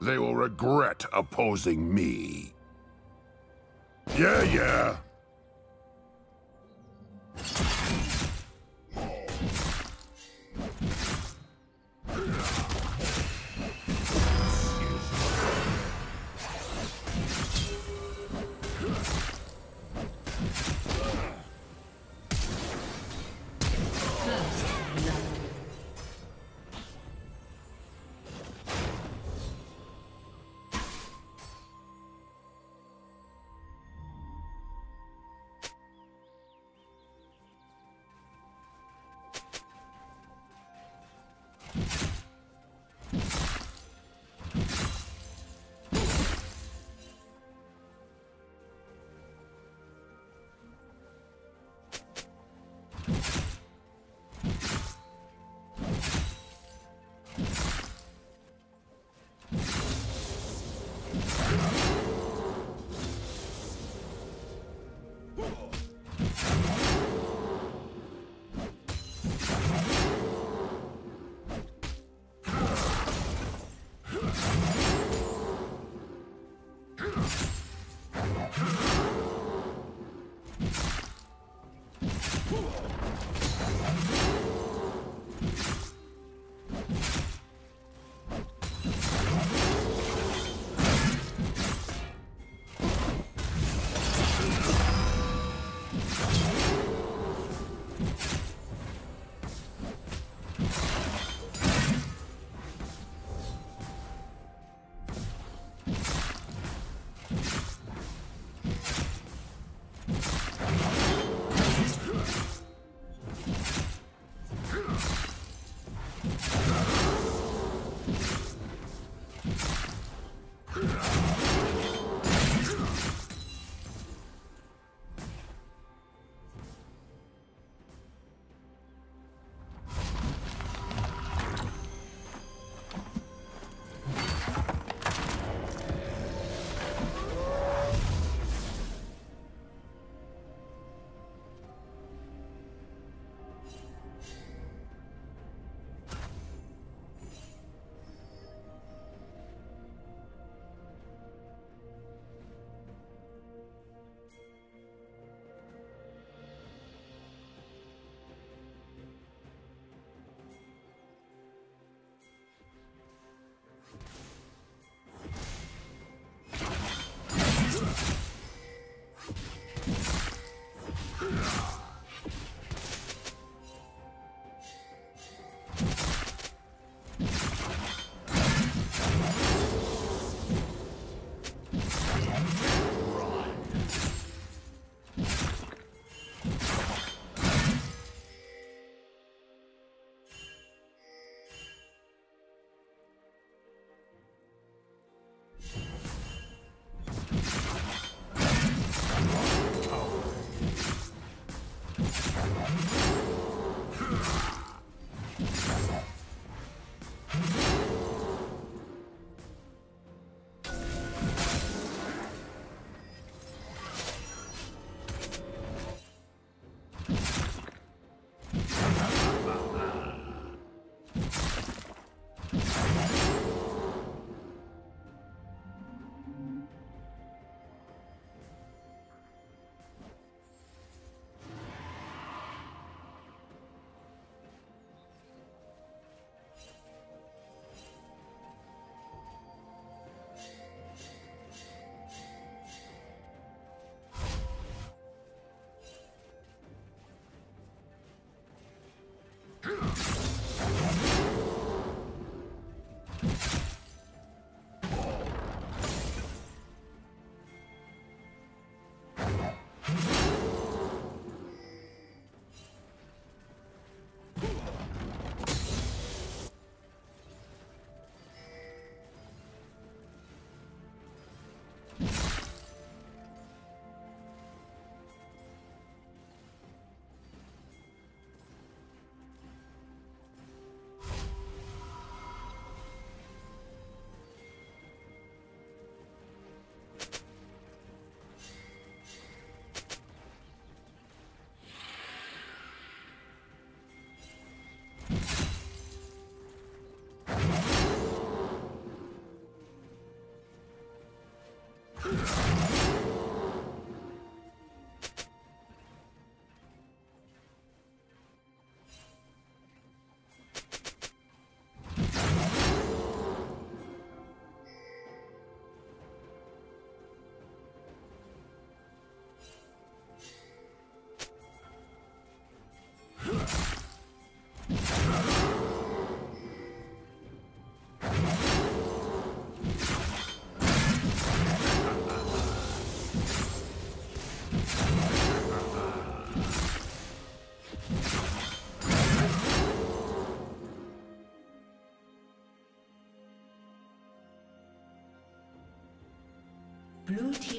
They will regret opposing me. Yeah, yeah.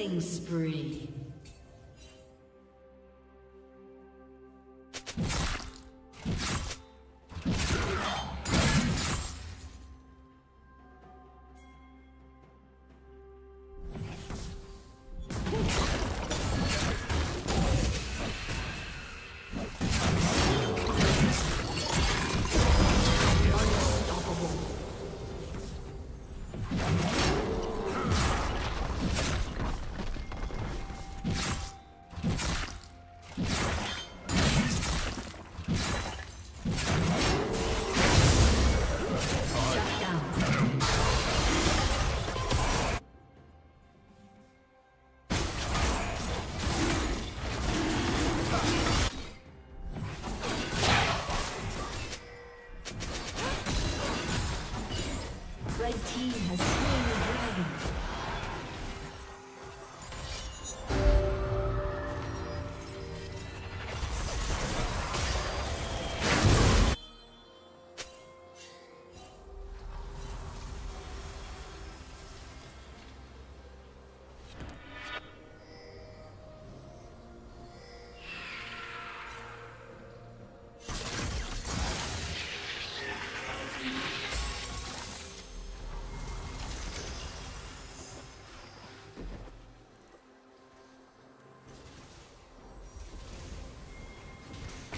Killing spree.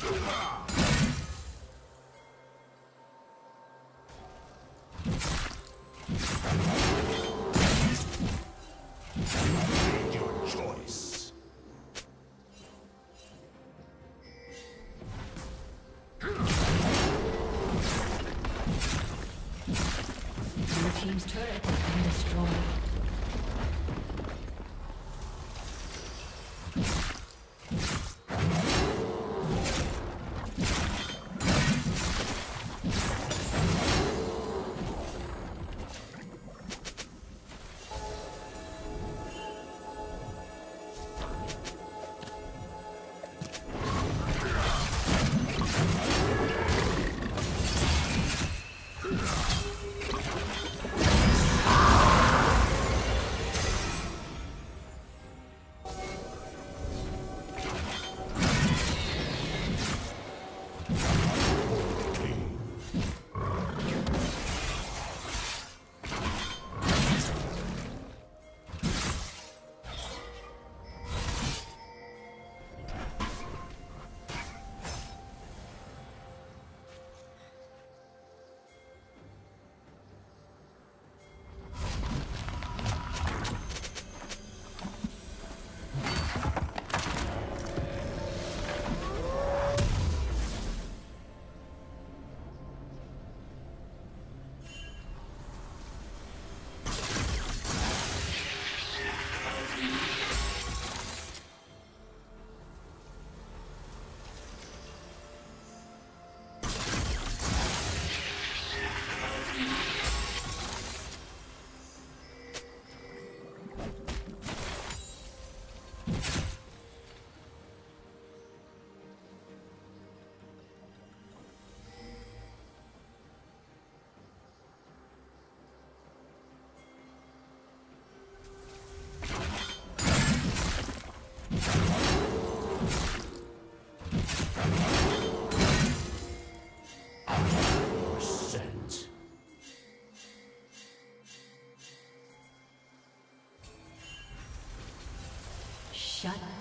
Shut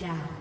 Down.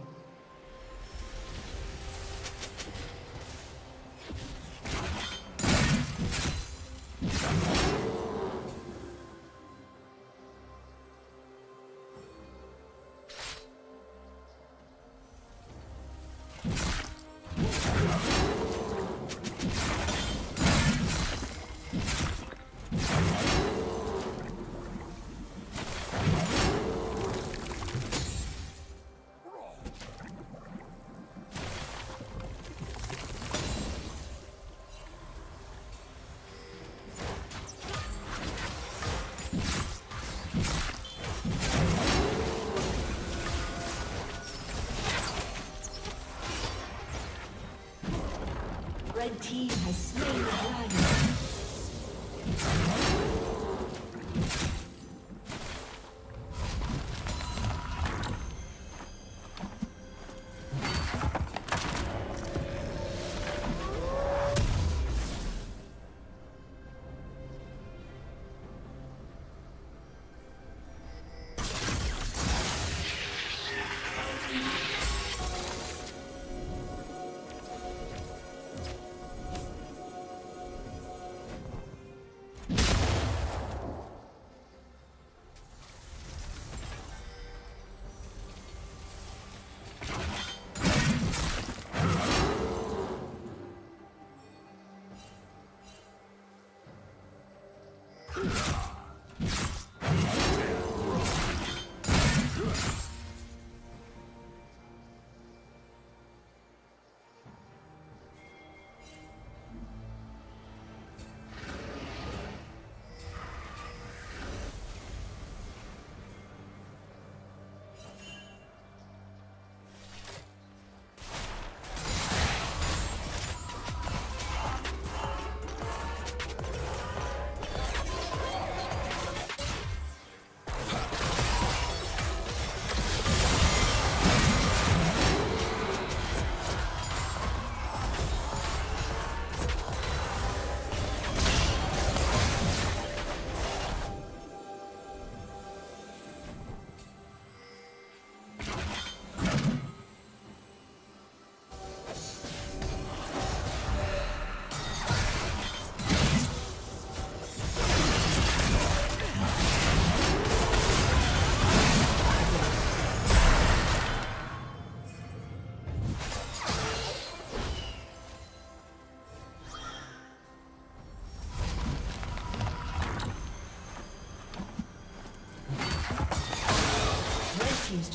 Team has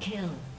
team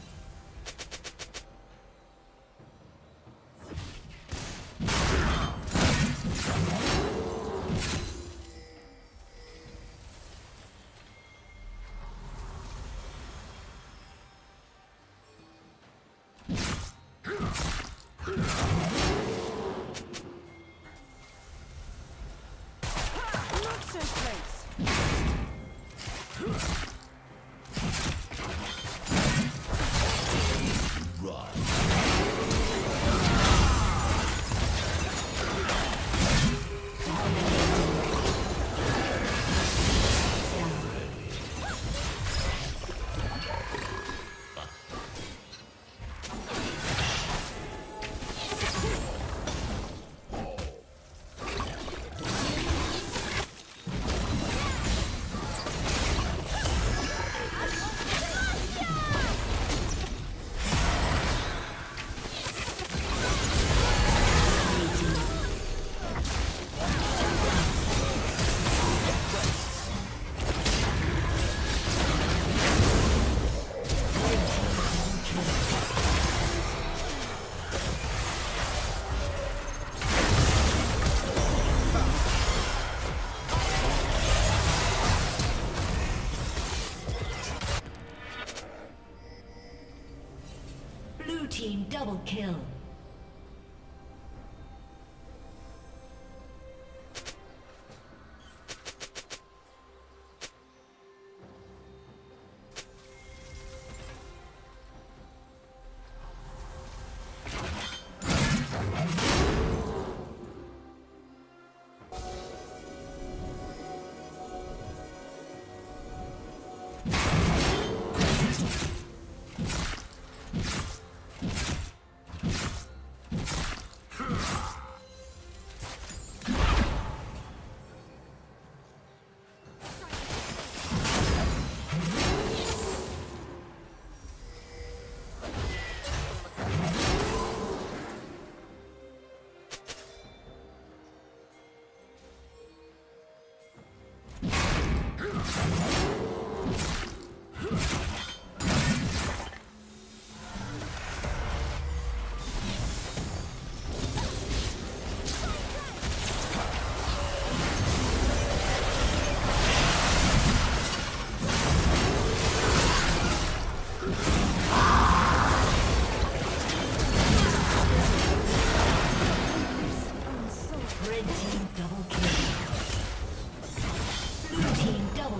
kill.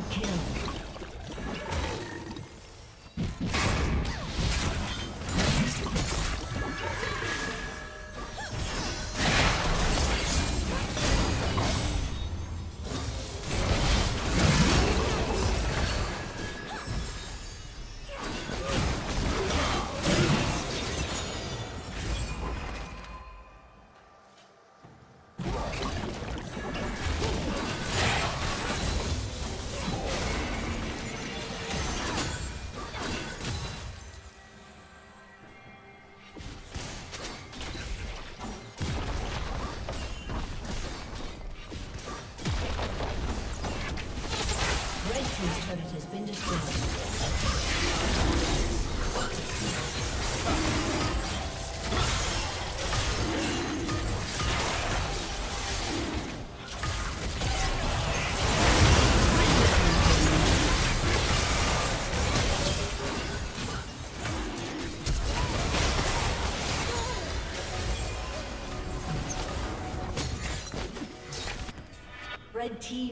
Kill.